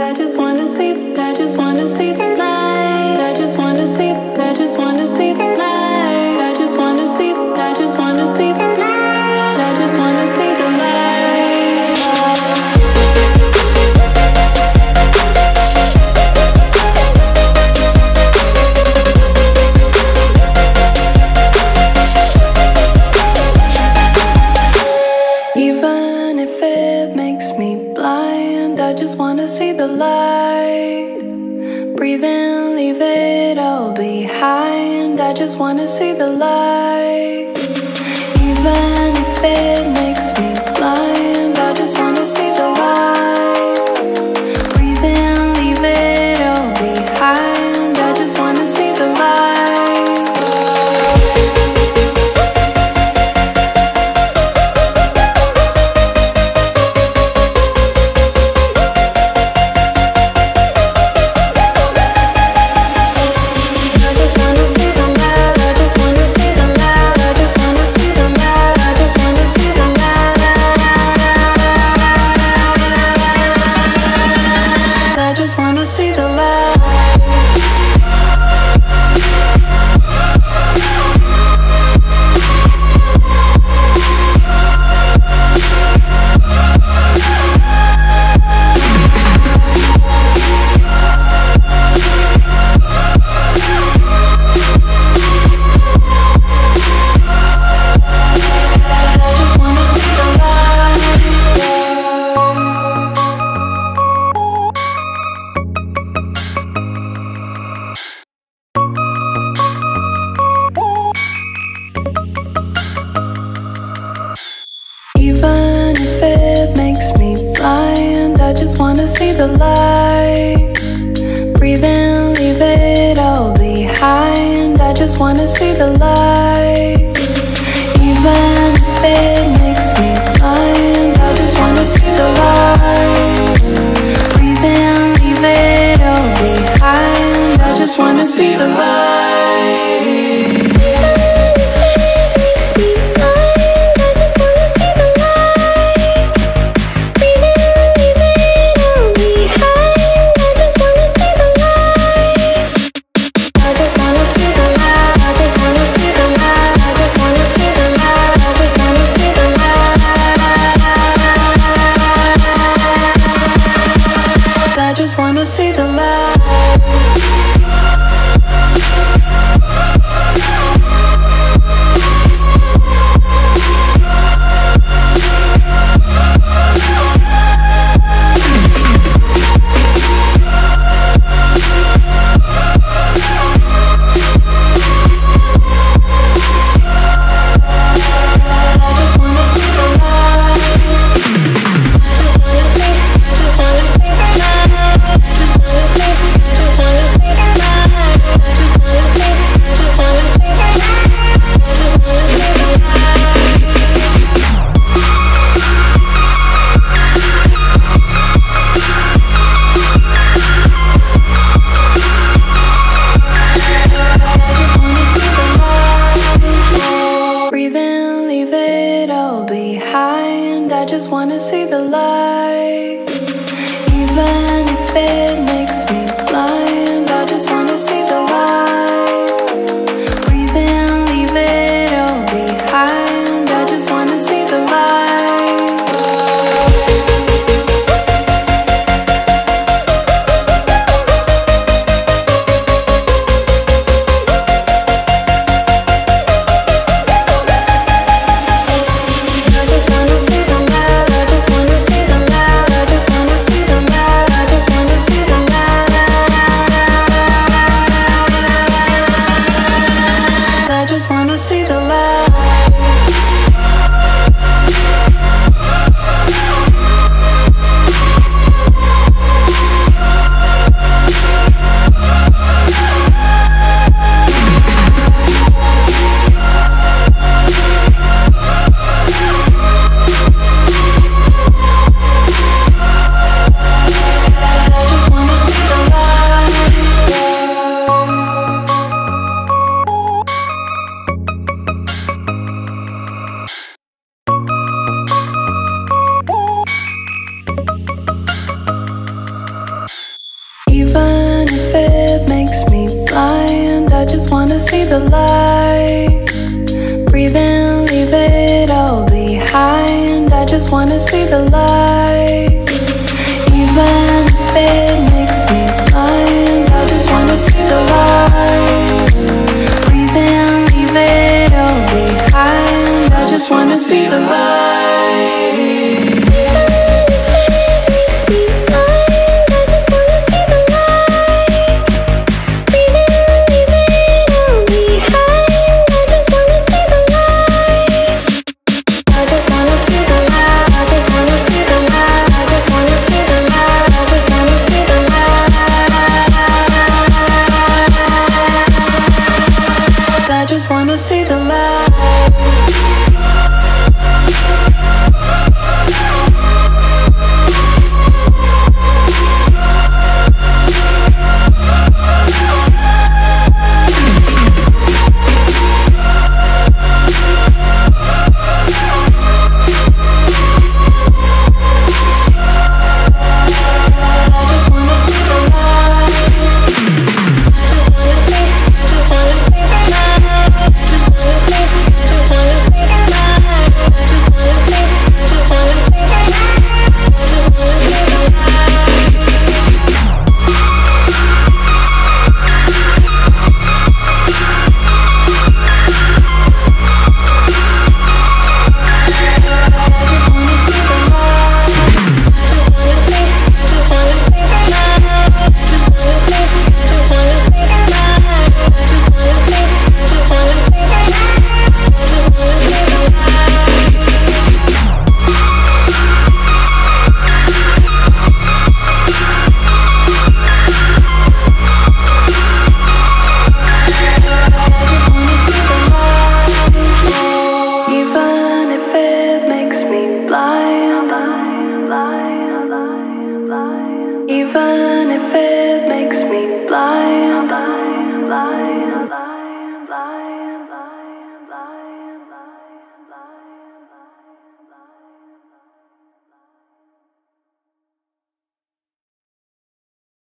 I just wanna see, I just wanna see the light. just wanna see the light. Breathe in, leave it all behind. I just wanna see the light. Even if it makes me blind. to see the light. Breathe in, leave it all behind. I just wanna see the light. Even if it makes me blind, I just wanna see the light. Breathe in, leave it all behind. I just wanna see the light. alive Breathe in, leave it all behind. I just wanna see the light. Even if it makes me blind I just wanna see the light. Breathe in, leave it all behind. I just wanna see the light.